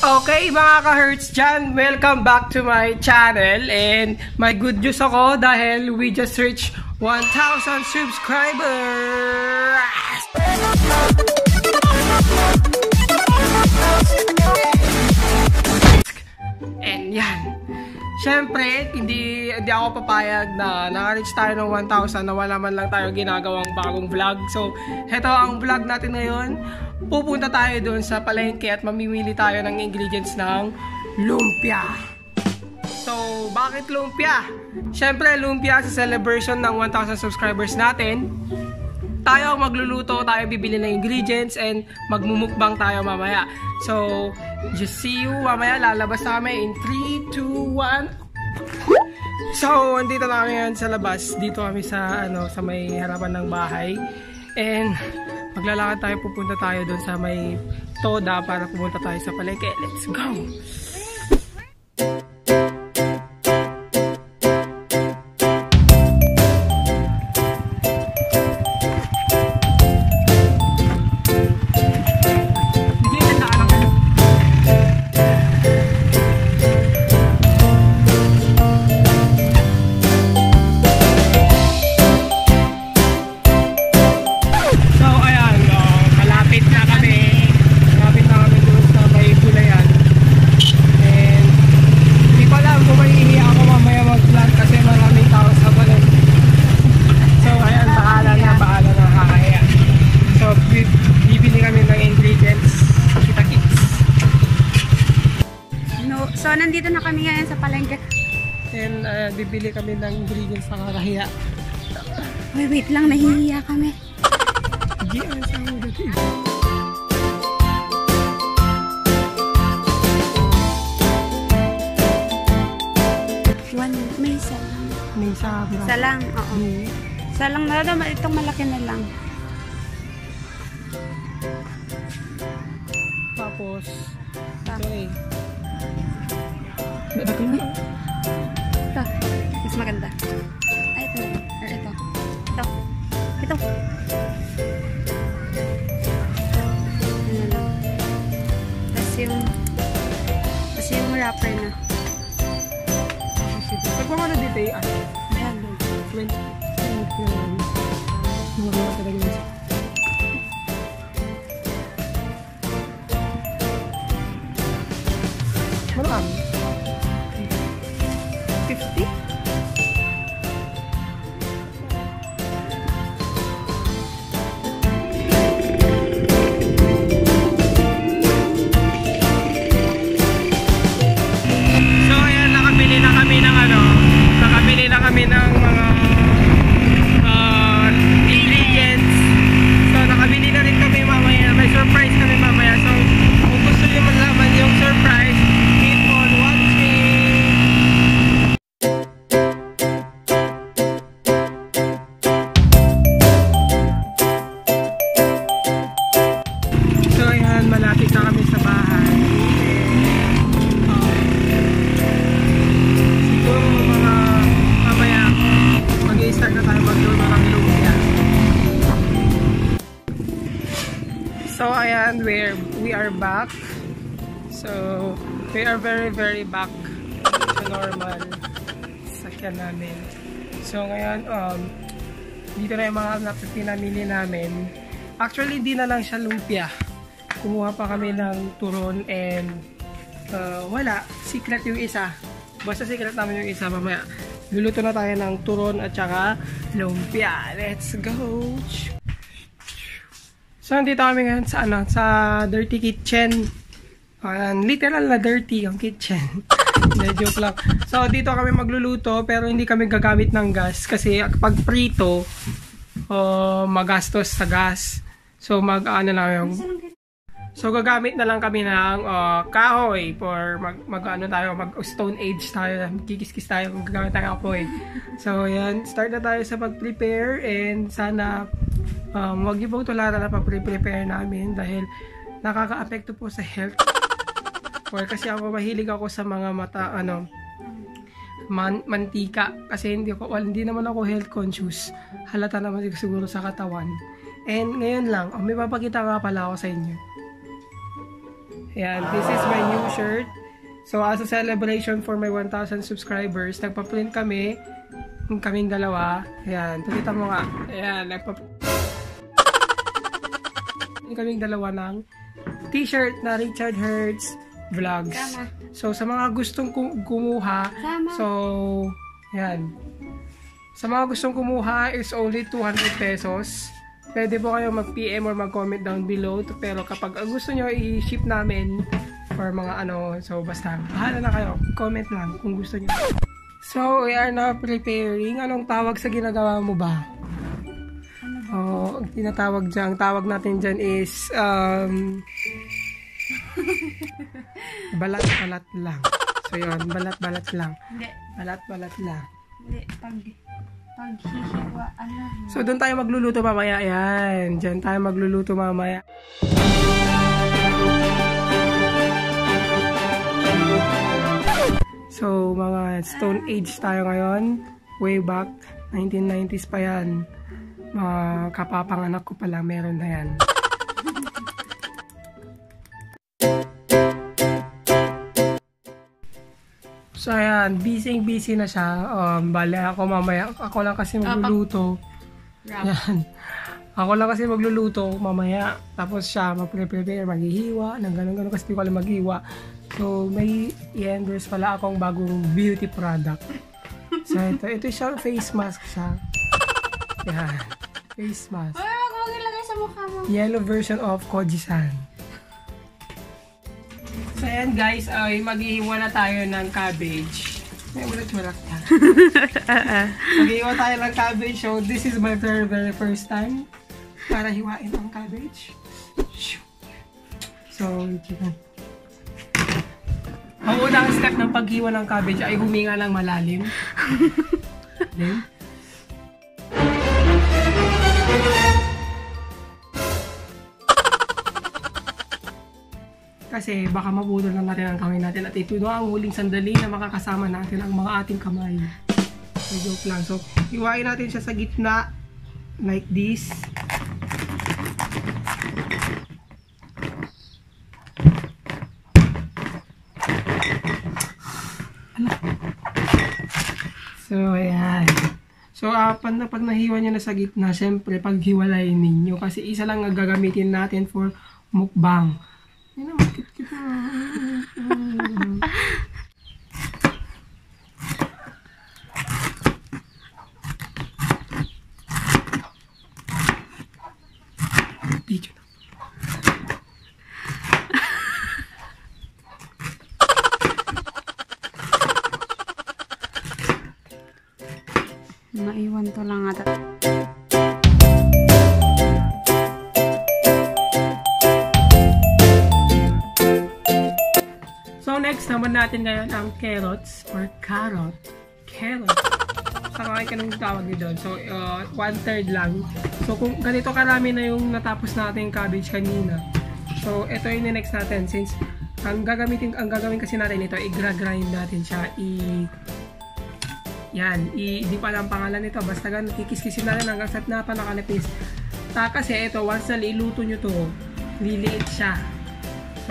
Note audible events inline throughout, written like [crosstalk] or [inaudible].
Okay mga ka-hertz dyan, welcome back to my channel and my good news ako dahil we just reached 1,000 subscribers! And yan, Siyempre, hindi, hindi ako papayag na naka-reach tayo ng 1,000 na wala man lang tayo ginagawang bagong vlog. So, heto ang vlog natin ngayon pupunta tayo doon sa palengke at mamimili tayo ng ingredients ng lumpia. So, bakit lumpia? Siyempre, lumpia sa celebration ng 1,000 subscribers natin. Tayo magluluto, tayo bibili ng ingredients and magmumukbang tayo mamaya. So, just see you mamaya. Lalabas namin in 3, 2, 1. So, andito na kami ngayon sa labas. Dito kami sa, ano, sa may harapan ng bahay. And, maglalakad tayo, pupunta tayo doon sa may Toda para pumunta tayo sa palengke. Let's go! Bibili kami ng ingredients sa kakahiya. Wait, wait lang. Nahihiya kami. Hindi, ang sawo dati. One, may isa lang. May isa ba? Isa lang, oo. Hmm. Isa lang na lang. Itong malaki na lang. Tapos, ito eh. Ito. Mas maganda. Ay, ito. Or ito. Ito. Ito. Ano lang. Tapos yung tapos yung wrapper na. Pag mga na dito eh, ano? Ayan. 20. 20. Mga mga talaga yun. We are very, very back to normal sakyan namin. So, ngayon, um, dito na yung mga na pinamili namin. Actually, hindi na lang siya lumpia. Kumuha pa kami ng turon and uh, wala. Secret yung isa. Basta secret namin yung isa mamaya. Luluto na tayo ng turon at saka lumpia. Let's go! So, nandito kami ngayon sa, ano, sa dirty kitchen. Ayan, literal na dirty yung kitchen. [laughs] Hindi, joke lang. So, dito kami magluluto, pero hindi kami gagamit ng gas. Kasi pag prito, uh, magastos sa gas. So, mag, ano lang yung... So, gagamit na lang kami ng uh, kahoy for mag, mag, ano tayo, mag stone age tayo. Kikis-kis tayo gagamit tayo kahoy. So, yan. Start na tayo sa pag-prepare and sana um, wag niyo pong tularan na pag-prepare namin dahil nakaka-apekto po sa health. Or kasi ako mahilig ako sa mga mata, ano, man, mantika. Kasi hindi, ako, well, hindi naman ako health conscious. Halata naman siguro sa katawan. And ngayon lang, oh, may papakita nga pala ako sa inyo. Ayan, this is my new shirt. So, as a celebration for my 1,000 subscribers, nagpa-print kami, kaming dalawa. Ayan, pakita mo nga. Ayan, nagpa [laughs] kaming dalawa ng t-shirt na Richard Hertz Vlogs. Tama. So, sa mga gustong kum- kumuha, Tama. so, yan. Sa mga gustong kumuha is only 200 pesos. Pwede po kayo mag-PM or mag-comment down below. Pero kapag gusto nyo i-ship namin for mga ano, so basta, bahala na kayo. Comment lang kung gusto nyo. So, we are now preparing. Anong tawag sa ginagawa mo ba? Oh, ang tinatawag dyan, ang tawag natin dyan is, um, [laughs] balat-balat lang. So, yun, balat-balat lang. Hindi. Balat-balat lang. Hindi. Pag, pag hihiwa, ano. So, doon tayo magluluto mamaya. Yan. Diyan tayo magluluto mamaya. So, mga Stone Age tayo ngayon. Way back, 1990s pa yan. Mga kapapanganak ko pala, meron na yan. So, ayan. Busy-busy na siya. Um, bale, ako mamaya. Ako lang kasi magluluto. Wrap. Yan. Ako lang kasi magluluto mamaya. Tapos siya magpre-prepare, maghihiwa, ng ganun-ganun kasi di ko alam maghiwa. So, may i-endorse pala akong bagong beauty product. So, ito. Ito siya, face mask siya. Yan. Face mask. Ay, mo ilagay sa mukha mo. Yellow version of Kojisan. So, ayan guys, ay maghihiwa na tayo ng cabbage. May ulat-ulat na. [laughs] maghihiwa tayo ng cabbage. So, this is my very, very first time para hiwain ang cabbage. So, chicken. Ang unang step ng paghiwa ng cabbage ay huminga ng malalim. Then, [laughs] Kasi baka mabudol na natin ang kamay natin at ito na ang huling sandali na makakasama natin ang mga ating kamay. So, joke lang. So, iwain natin siya sa gitna like this. Ano? So, ayan. So, uh, pag, pag nahiwa nyo na sa gitna, syempre, paghiwalayin ninyo. Kasi isa lang ang gagamitin natin for mukbang. Yan naman, kit-kit na. Video na. Maiwan to lang ata. Next naman natin ngayon ang carrots or carrot. Carrot. Sa mga kanong tawag nyo doon. So uh, one third lang. So kung ganito karami na yung natapos natin cabbage kanina. So ito yung next natin since ang gagamitin ang gagawin kasi natin ito i-grind natin siya i yan, i, di pa lang pangalan nito. Basta ganun, kikiskisin natin hanggang sa napa nakalipis. Ta kasi ito, once na iluto nyo to, liliit siya.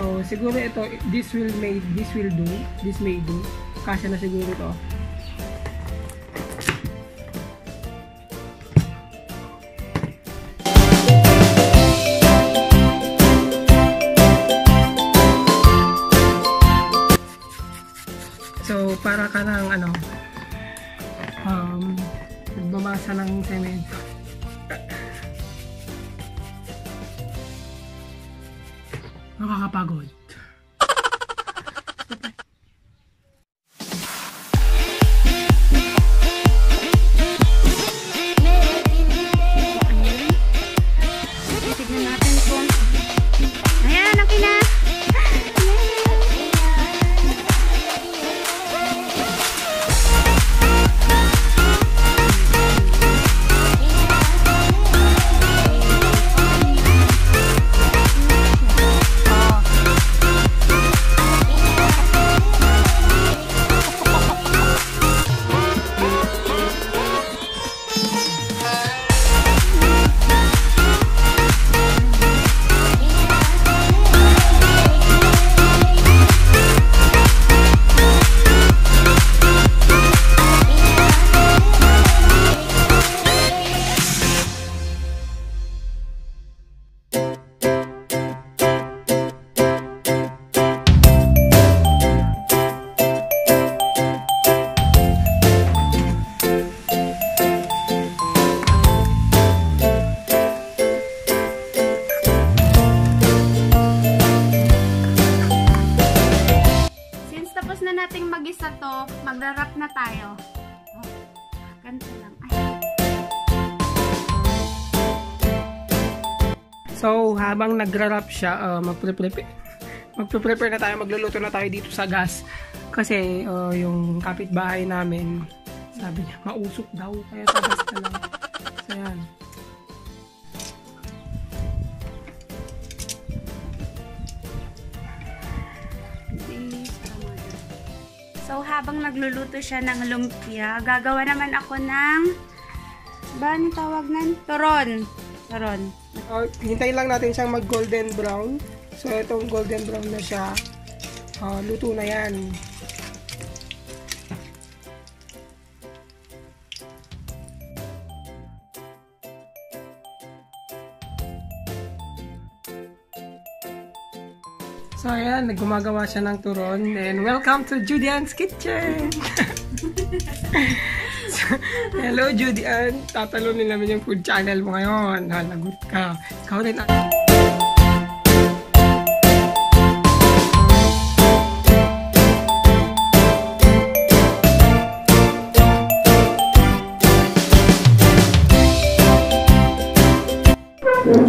So, siguro ito, this will made, this will do, this may do. Kasya na siguro to. So, para ka ng ano, um, nagbamasa ng semento. não vai rolar pagode. Habang nagra-wrap siya, uh, magpre-prepare magpre-prepare na tayo, magluluto na tayo dito sa gas. Kasi uh, yung kapitbahay namin, sabi niya, mausok daw, kaya sa gas na lang. So, yan. So, habang nagluluto siya ng lumpia, gagawa naman ako ng ba, ano tawag nan? Toron. Toron. Uh, hintayin lang natin siyang mag golden brown. So, itong golden brown na siya. Uh, luto na yan. So, ayan, nagumagawa siya ng turon. And welcome to Judian's Kitchen! [laughs] [laughs] hello, Judian! Tatalunin namin yung food channel mo ngayon. Halagot ka. Ikaw rin.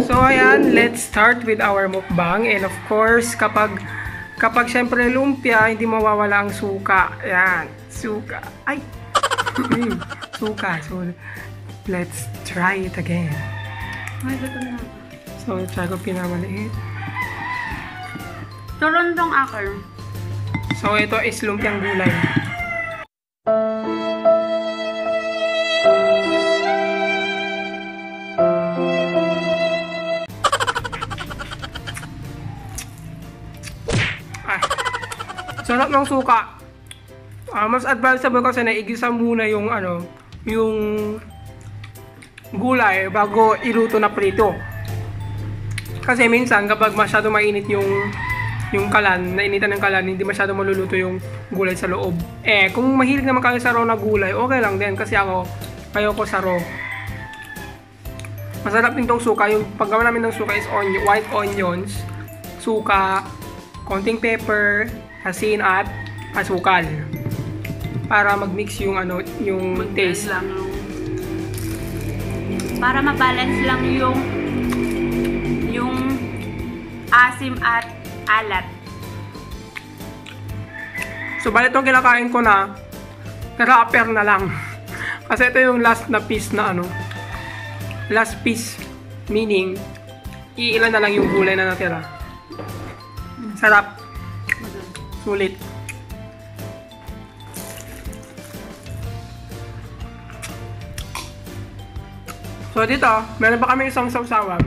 So ayan, let's start with our mukbang. And of course, kapag kapag syempre lumpia, hindi mawawala ang suka. Ayan, suka. Ay! [laughs] suka. So, let's try it again. Ay, gusto na. So, try ko pinamaliit. Toron dong akin. So, ito is lumpiang gulay. Ay. Sarap ng suka. Ah, mas advisable kasi na igisa muna yung ano, yung gulay bago iluto na prito. Kasi minsan kapag masyado mainit yung yung kalan, nainitan ng kalan, hindi masyado maluluto yung gulay sa loob. Eh, kung mahilig naman kayo sa raw na gulay, okay lang din kasi ako, ayoko sa raw. Masarap din tong suka. Yung paggawa namin ng suka is onion, white onions, suka, konting pepper, asin at asukal. Para mag-mix yung ano, yung taste. lang yung... Para ma-balance lang yung yung asim at alat. So, bali itong kinakain ko na, wrapper na lang. [laughs] Kasi ito yung last na piece na ano, last piece, meaning, iilan na lang yung gulay na natira. Sarap. Sulit. So, dito, meron pa kami isang sausawan.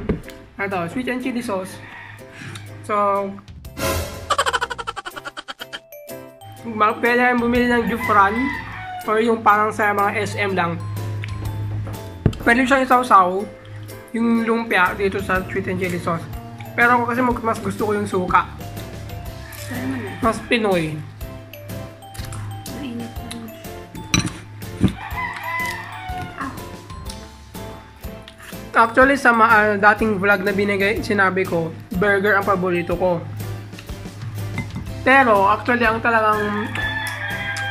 Ito, sweet and chili sauce. So, pwede kayong bumili ng Jufran or yung parang sa mga SM lang. Pwede siyang isawsaw yung lumpia dito sa sweet and chili sauce. Pero ako kasi mas gusto ko yung suka. Mas Pinoy. Actually, sa ma- ah, dating vlog na binigay, sinabi ko, burger ang paborito ko. Pero, actually, ang talagang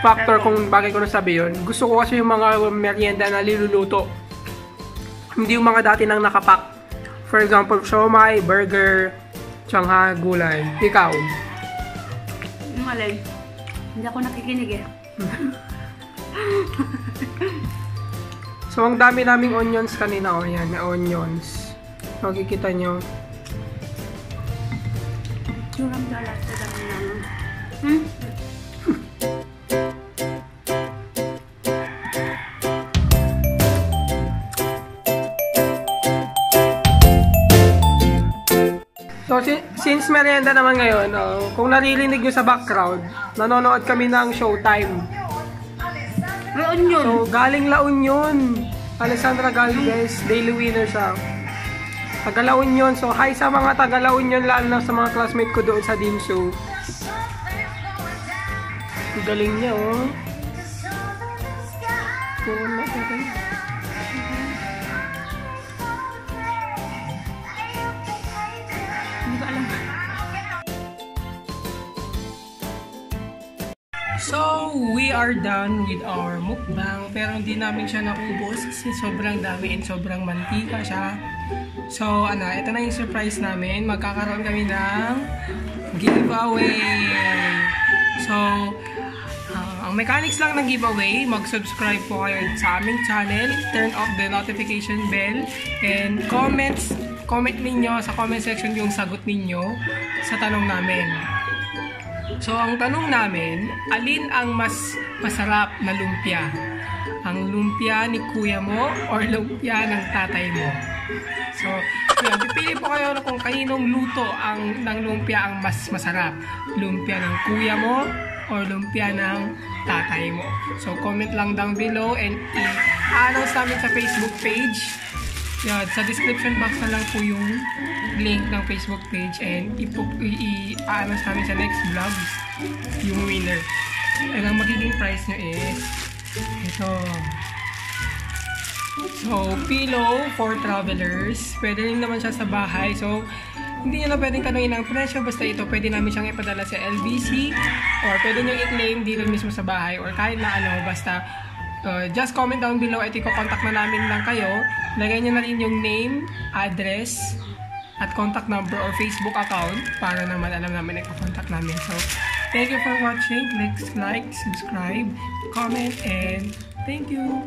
factor kung bakit ko nasabi yun, gusto ko kasi yung mga merienda na niluluto. Hindi yung mga dati nang nakapak. For example, siomai, burger, tsangha, gulay. Ikaw. Malay. Hindi ako nakikinig eh. [laughs] So, ang dami naming onions kanina. O, yan, may onions. Makikita nyo. Churam dalat sa dami na. Hmm? So, si- since merienda naman ngayon, oh, kung naririnig nyo sa background, nanonood kami ng Showtime. May onion. So, galing La Union. Alessandra Galvez, daily winner siya. Taga La Union. So, hi sa mga taga La Union, lalo na sa mga classmate ko doon sa Dean Show. Galing niya, oh. Galing. Hindi ko we are done with our mukbang pero hindi namin siya naubos kasi sobrang dami and sobrang mantika siya. So, ano, ito na yung surprise namin. Magkakaroon kami ng giveaway. So, ah, ang mechanics lang ng giveaway, mag-subscribe po kayo sa aming channel, turn off the notification bell, and comments, comment ninyo sa comment section yung sagot ninyo sa tanong namin. So, ang tanong namin, alin ang mas masarap na lumpia? Ang lumpia ni kuya mo or lumpia ng tatay mo? So, yun, pipili po kayo kung kaninong luto ang ng lumpia ang mas masarap. Lumpia ng kuya mo or lumpia ng tatay mo. So, comment lang down below and i-announce namin sa Facebook page. Yan, sa description box na lang po yung link ng Facebook page and i-announce namin sa next vlog yung winner. And ang magiging prize nyo is ito. So, pillow for travelers. Pwede rin naman siya sa bahay. So, hindi nyo na pwedeng tanongin ang presyo. Basta ito, pwede namin siyang ipadala sa LBC or pwede nyo i-claim dito mismo sa bahay or kahit na ano. Basta, uh, just comment down below at i-contact na namin lang kayo. Lagay nyo na rin yung name, address, at contact number or Facebook account para naman alam namin na contact namin. So, thank you for watching. Please like, subscribe, comment, and thank you.